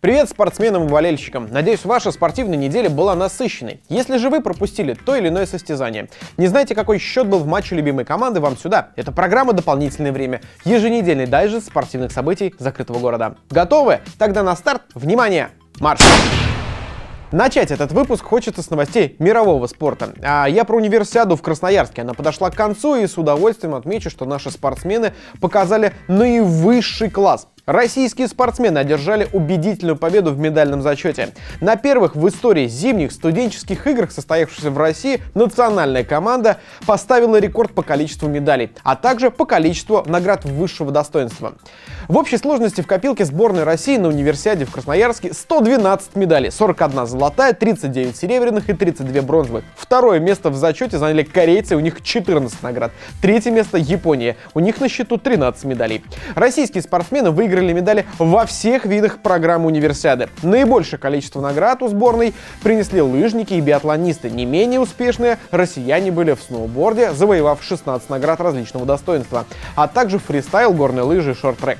Привет спортсменам и болельщикам! Надеюсь, ваша спортивная неделя была насыщенной. Если же вы пропустили то или иное состязание, не знаете, какой счет был в матче любимой команды, вам сюда. Это программа «Дополнительное время». Еженедельный дайджест спортивных событий закрытого города. Готовы? Тогда на старт. Внимание! Марш! Начать этот выпуск хочется с новостей мирового спорта. А я про универсиаду в Красноярске. Она подошла к концу и с удовольствием отмечу, что наши спортсмены показали наивысший класс. Российские спортсмены одержали убедительную победу в медальном зачете. На первых в истории зимних студенческих играх, состоявшихся в России, национальная команда поставила рекорд по количеству медалей, а также по количеству наград высшего достоинства. В общей сложности в копилке сборной России на универсиаде в Красноярске 112 медалей, 41 золотая, 39 серебряных и 32 бронзовых. Второе место в зачете заняли корейцы, у них 14 наград. Третье место Япония, у них на счету 13 медалей. Российские спортсмены выиграли выиграли медали во всех видах программы универсиады. Наибольшее количество наград у сборной принесли лыжники и биатлонисты. Не менее успешные россияне были в сноуборде, завоевав 16 наград различного достоинства, а также фристайл, горные лыжи и шорт-трек.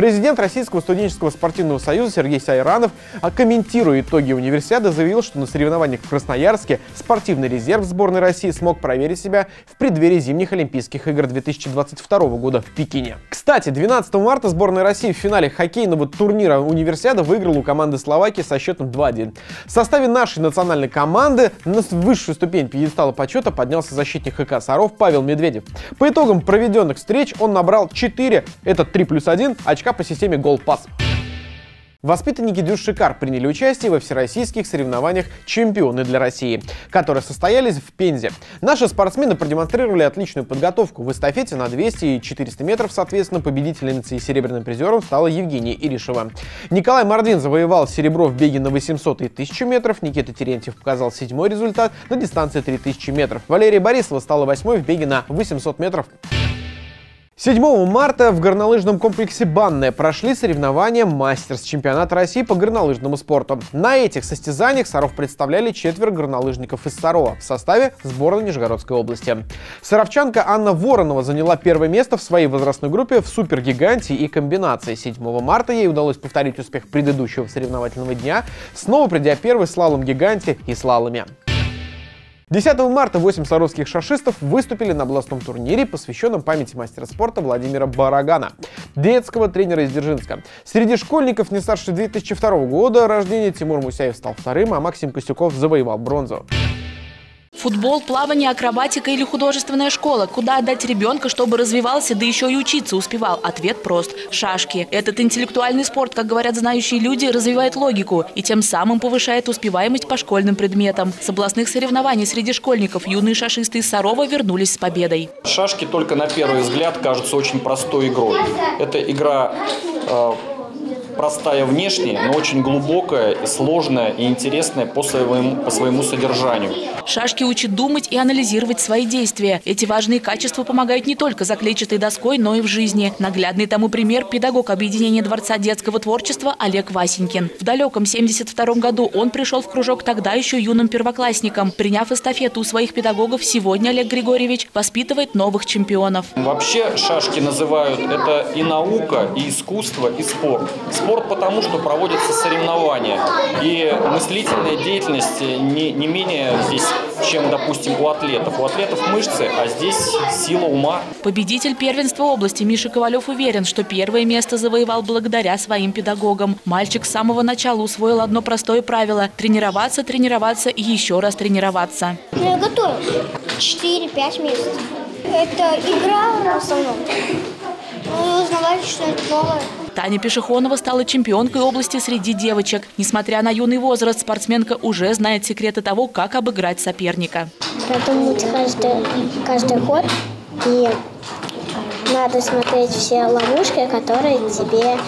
Президент Российского студенческого спортивного союза Сергей Сайранов, а комментируя итоги универсиады, заявил, что на соревнованиях в Красноярске спортивный резерв сборной России смог проверить себя в преддверии зимних Олимпийских игр 2022 года в Пекине. Кстати, 12 марта сборная России в финале хоккейного турнира универсиада выиграла у команды Словакии со счетом 2-1. В составе нашей национальной команды на высшую ступень пьедестала почета поднялся защитник ХК Саров Павел Медведев. По итогам проведенных встреч он набрал 4, это 3 плюс 1 очка по системе Gold Pass. Воспитанники Дюш Шикар приняли участие во всероссийских соревнованиях «Чемпионы для России», которые состоялись в Пензе. Наши спортсмены продемонстрировали отличную подготовку в эстафете на 200 и 400 метров, соответственно, победительницей и серебряным призером стала Евгения Иришева. Николай Мордвин завоевал серебро в беге на 800 и 1000 метров, Никита Терентьев показал седьмой результат на дистанции 3000 метров. Валерия Борисова стала восьмой в беге на 800 метров. 7 марта в горнолыжном комплексе «Банная» прошли соревнования мастерс чемпионата России по горнолыжному спорту. На этих состязаниях Саров представляли четверо горнолыжников из Сарова в составе сборной Нижегородской области. Саровчанка Анна Воронова заняла первое место в своей возрастной группе в супергиганте и комбинации. 7 марта ей удалось повторить успех предыдущего соревновательного дня, снова придя первой в слалом-гиганте и слаломе. 10 марта 8 саровских шашистов выступили на областном турнире, посвященном памяти мастера спорта Владимира Барагана, детского тренера из Дзержинска. Среди школьников не старше 2002 года рождения Тимур Мусяев стал вторым, а Максим Костюков завоевал бронзу. Футбол, плавание, акробатика или художественная школа. Куда отдать ребенка, чтобы развивался, да еще и учиться успевал? Ответ прост – шашки. Этот интеллектуальный спорт, как говорят знающие люди, развивает логику и тем самым повышает успеваемость по школьным предметам. С областных соревнований среди школьников юные шашисты из Сарова вернулись с победой. Шашки только на первый взгляд кажутся очень простой игрой. Это игра э, простая внешне, но очень глубокая, и сложная и интересная по своему, по своему содержанию. Шашки учат думать и анализировать свои действия. Эти важные качества помогают не только за клетчатой доской, но и в жизни. Наглядный тому пример – педагог объединения Дворца детского творчества Олег Васенькин. В далеком 72 году он пришел в кружок тогда еще юным первоклассником. Приняв эстафету у своих педагогов, сегодня Олег Григорьевич воспитывает новых чемпионов. Вообще шашки называют это и наука, и искусство, и спорт. Спорт потому, что проводятся соревнования. И мыслительная деятельность не, не менее здесь, чем, допустим, у атлетов. У атлетов мышцы, а здесь сила ума. Победитель первенства области Миша Ковалев уверен, что первое место завоевал благодаря своим педагогам. Мальчик с самого начала усвоил одно простое правило – тренироваться, тренироваться и еще раз тренироваться. Я готовлюсь 4-5 месяцев. Это игра в основном. Ну, узнавать что-нибудь новое. Таня Пешехонова стала чемпионкой области среди девочек. Несмотря на юный возраст, спортсменка уже знает секреты того, как обыграть соперника. Продумать каждый, каждый ход и надо смотреть все ловушки, которые тебе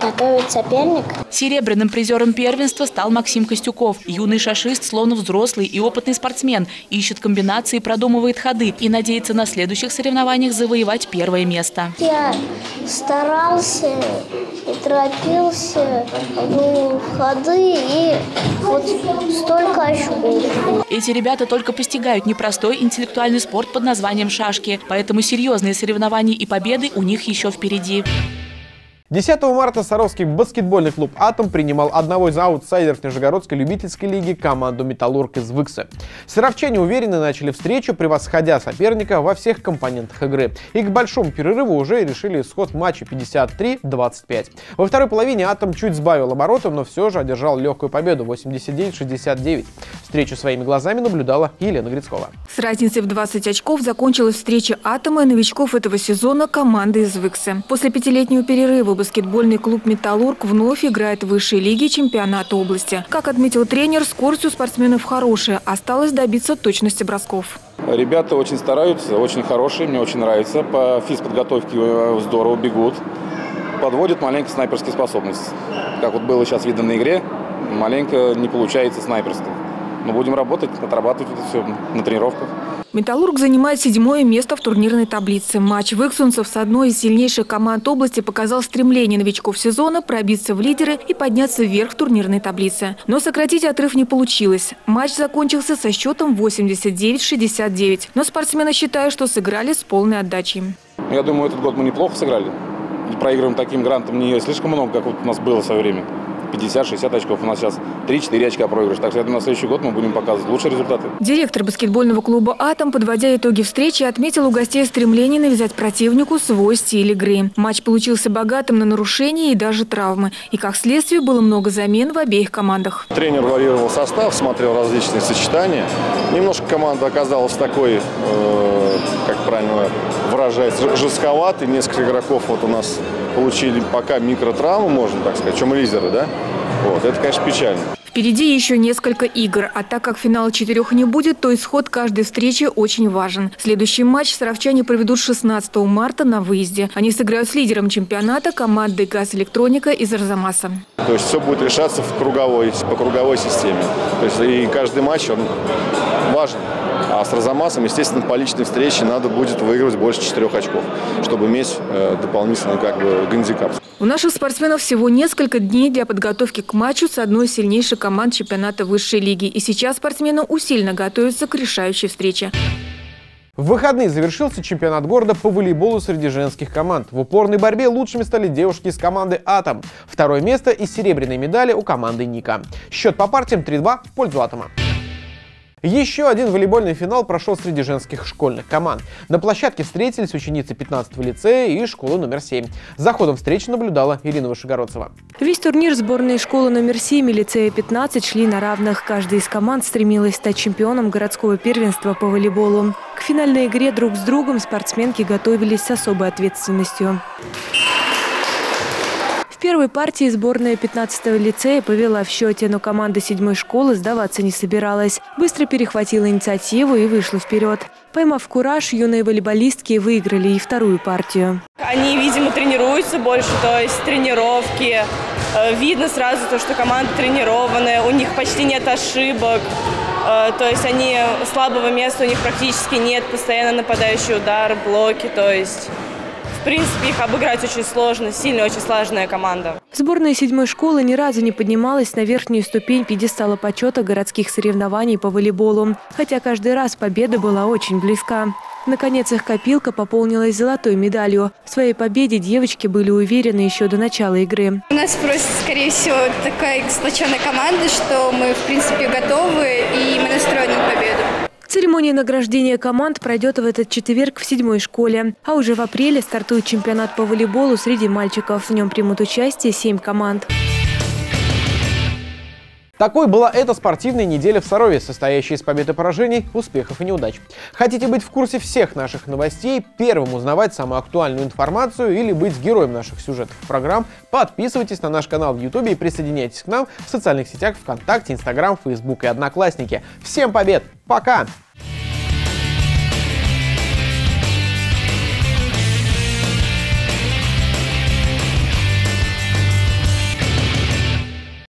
готовит соперник. Серебряным призером первенства стал Максим Костюков. Юный шашист, словно взрослый и опытный спортсмен. Ищет комбинации, продумывает ходы и надеется на следующих соревнованиях завоевать первое место. Я старался и торопился, ну, ходы и вот столько очков. Эти ребята только постигают непростой интеллектуальный спорт под названием шашки, поэтому серьезные соревнования и победы у них еще впереди. 10 марта Саровский баскетбольный клуб «Атом» принимал одного из аутсайдеров Нижегородской любительской лиги команду «Металлург» из Выксы. Саровчане уверенно начали встречу, превосходя соперника во всех компонентах игры. И к большому перерыву уже решили исход матча 53-25. Во второй половине «Атом» чуть сбавил обороты, но все же одержал легкую победу 89-69. Встречу своими глазами наблюдала Елена Грицкова. С разницей в 20 очков закончилась встреча «Атома» и новичков этого сезона команды из Выксы. После пятилетнего перерыва баскетбольный клуб «Металлург» вновь играет в высшей лиге чемпионата области. Как отметил тренер, скорость у спортсменов хорошая. Осталось добиться точности бросков. Ребята очень стараются, очень хорошие, мне очень нравится. По физподготовке э, здорово бегут. Подводят маленько снайперские способности. Как вот было сейчас видно на игре, маленько не получается снайперская. Мы будем работать, отрабатывать это все на тренировках. «Металлург» занимает седьмое место в турнирной таблице. Матч выксунцев с одной из сильнейших команд области показал стремление новичков сезона пробиться в лидеры и подняться вверх в турнирной таблице. Но сократить отрыв не получилось. Матч закончился со счетом 89-69. Но спортсмены считают, что сыграли с полной отдачей. Я думаю, этот год мы неплохо сыграли. Проигрываем таким грантом не слишком много, как вот у нас было в свое время. 50-60 очков. У нас сейчас 3-4 очка проигрыш. Так что я думаю, на следующий год мы будем показывать лучшие результаты. Директор баскетбольного клуба «Атом», подводя итоги встречи, отметил у гостей стремление навязать противнику свой стиль игры. Матч получился богатым на нарушения и даже травмы. И, как следствие, было много замен в обеих командах. Тренер варьировал состав, смотрел различные сочетания. Немножко команда оказалась такой, э, как правильно выражается, жестковатой. Несколько игроков вот у нас получили пока микротравму, можно так сказать, чем лидеры, да? Вот, это, конечно, печально. Впереди еще несколько игр, а так как финала четырех не будет, то исход каждой встречи очень важен. Следующий матч саровчане проведут 16 марта на выезде. Они сыграют с лидером чемпионата командой «Газ Электроника» из Арзамаса. То есть все будет решаться в круговой, по круговой системе. То есть и каждый матч, он важен. А с Розамасом, естественно, по личной встрече надо будет выигрывать больше четырех очков, чтобы иметь э, дополнительный как бы гандикап. У наших спортсменов всего несколько дней для подготовки к матчу с одной из сильнейших команд чемпионата высшей лиги. И сейчас спортсмены усиленно готовятся к решающей встрече. В выходные завершился чемпионат города по волейболу среди женских команд. В упорной борьбе лучшими стали девушки из команды «Атом». Второе место и серебряные медали у команды «Ника». Счет по партиям 3-2 в пользу «Атома». Еще один волейбольный финал прошел среди женских школьных команд. На площадке встретились ученицы 15-го лицея и школы номер 7. За ходом встречи наблюдала Ирина Вышегородцева. Весь турнир сборной школы номер 7 и лицея 15 шли на равных. Каждая из команд стремилась стать чемпионом городского первенства по волейболу. К финальной игре друг с другом спортсменки готовились с особой ответственностью первой партии сборная 15-го лицея повела в счете, но команда 7 школы сдаваться не собиралась. Быстро перехватила инициативу и вышла вперед. Поймав кураж, юные волейболистки выиграли и вторую партию. Они, видимо, тренируются больше, то есть тренировки. Э, видно сразу то, что команда тренированная, у них почти нет ошибок. Э, то есть они слабого места у них практически нет, постоянно нападающий удар, блоки, то есть в принципе, их обыграть очень сложно, сильная, очень сложная команда. Сборная седьмой школы ни разу не поднималась на верхнюю ступень пьедестала почета городских соревнований по волейболу, хотя каждый раз победа была очень близка. Наконец их копилка пополнилась золотой медалью. В своей победе девочки были уверены еще до начала игры. У нас просто, скорее всего, такая сплоченная команда, что мы, в принципе, готовы и мы настроены на победу. Церемония награждения команд пройдет в этот четверг в седьмой школе. А уже в апреле стартует чемпионат по волейболу среди мальчиков. В нем примут участие семь команд. Такой была эта спортивная неделя в Сарове, состоящая из побед и поражений, успехов и неудач. Хотите быть в курсе всех наших новостей, первым узнавать самую актуальную информацию или быть героем наших сюжетов и программ, подписывайтесь на наш канал в YouTube и присоединяйтесь к нам в социальных сетях ВКонтакте, Инстаграм, Фейсбук и Одноклассники. Всем побед! Пока!